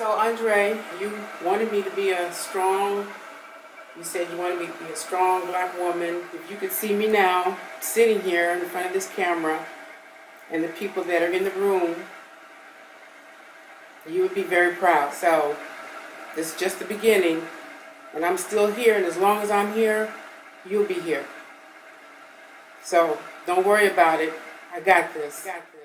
So Andre, you wanted me to be a strong, you said you wanted me to be a strong black woman. If you could see me now, sitting here in front of this camera, and the people that are in the room, you would be very proud. So this is just the beginning, and I'm still here, and as long as I'm here, you'll be here. So don't worry about it. I got this. I got this.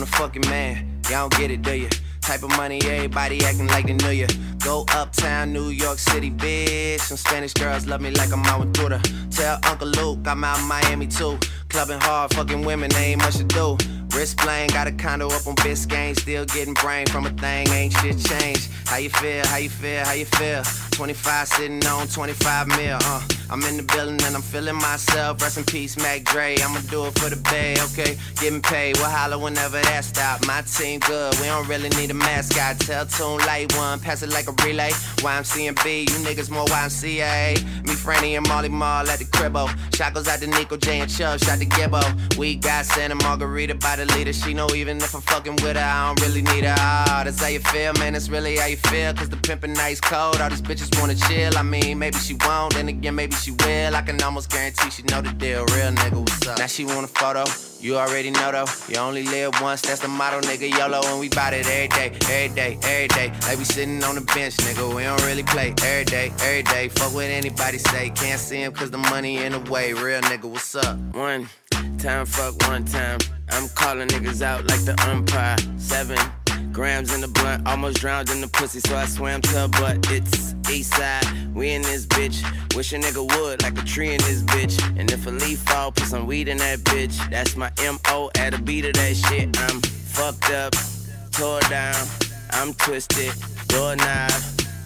I'm the fucking man. Y'all don't get it, do you? Type of money, everybody acting like they knew ya. Go uptown, New York City, bitch. Some Spanish girls love me like I'm out with. Tell Uncle Luke I'm out Miami too. Clubbing hard, fucking women, ain't much to do. Wrist playing, got a condo up on Biscayne, still getting brain from a thing, ain't shit changed. How you feel, how you feel, how you feel? 25 sitting on 25 mil, uh. I'm in the building and I'm feeling myself. Rest in peace, Mac Dre. I'ma do it for the bay, okay? Getting paid, we'll holler whenever that stop. My team good, we don't really need a mascot. Tell Tune Light One, pass it like a relay. YMC and B, you niggas more YMCA. Me, Franny, and Molly Mall at the cribbo. Shot goes out to Nico J and Chubb, shot to Gibbo. We got Santa Margarita by the leader. She know even if I'm fucking with her, I don't really need her. Ah, that's how you feel, man. That's really how you feel. Cause the pimpin' nice cold. All these bitches wanna chill. I mean, maybe she won't, then again, maybe she will. I can almost guarantee she know the deal. Real nigga, what's up? Now she want a photo. You already know though. You only live once, that's the motto, nigga. YOLO, and we bout it every day, every day, every day. Like we sitting on the bench, nigga. We don't really play every day, every day. Fuck what anybody say. Can't see him cause the money in the way. Real nigga, what's up? One time, fuck one time. I'm calling niggas out like the umpire. Seven grams in the blunt, almost drowned in the pussy, so I swam to her butt. It's east side, we in this bitch. Wish a nigga would, like a tree in this bitch. And if a leaf fall, put some weed in that bitch. That's my MO at a beat of that shit. I'm fucked up, tore down, I'm twisted, doorknob,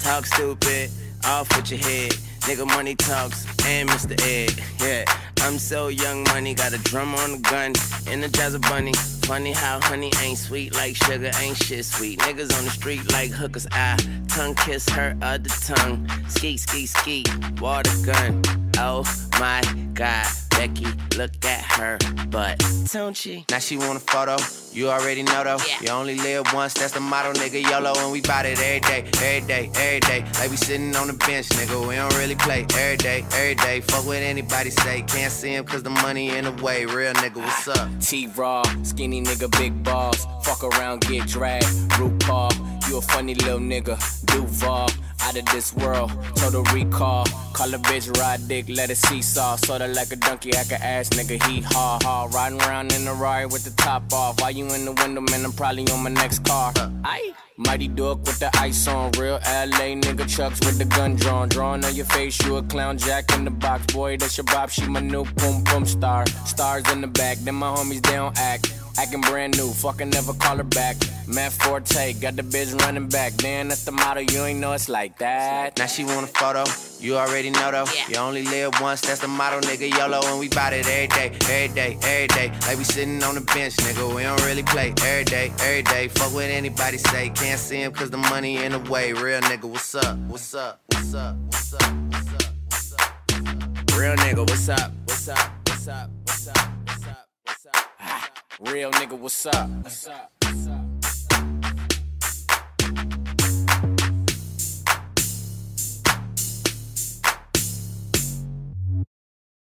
talk stupid, off with your head. Nigga money talks and Mr. Ed, yeah. I'm so young money, got a drum on the gun, energize a bunny. Funny how honey ain't sweet like sugar, ain't shit sweet. Niggas on the street like hookers, I tongue kiss her other tongue. Ski, ski, ski, water gun. Oh my god, Becky, look at her butt, don't she? Now she want a photo, you already know though. Yeah. You only live once, that's the motto, nigga. YOLO, and we bout it every day, every day, every day. Like we sitting on the bench, nigga. We don't really play every day, every day. Fuck what anybody say, can't see him cause the money in the way. Real nigga, what's up? T Raw, skinny nigga, big balls. Fuck around, get dragged. RuPaul, you a funny little nigga. Duval, out of this world. Total recall. Call a bitch, ride dick, let it seesaw. Sorta like a donkey, act a ass nigga, he ha ha. Riding around in a ride with the top off. Why you in the window, man? I'm probably on my next car. Aye. Mighty Duck with the ice on, real LA nigga Chucks with the gun drawn. Drawn on your face, you a clown jack in the box. Boy, that's your bop, she my new boom boom star. Stars in the back, then my homies, they don't act. Acting brand new, fucking never call her back. Matt Forte, got the bitch running back. Man, that's the motto, you ain't know it's like that. Now she want a photo, you already know though. Yeah. You only live once, that's the motto, nigga. YOLO, and we bout it every day, every day, every day. Like we sitting on the bench, nigga. We don't really play every day, every day. Fuck what anybody say, can't see him cause the money in the way. Real nigga, what's up? What's up? What's up? What's up? What's up? What's up? Real nigga, what's up? What's up? What's up? What's up? What's up? What's up? Real nigga, what's up? What's up?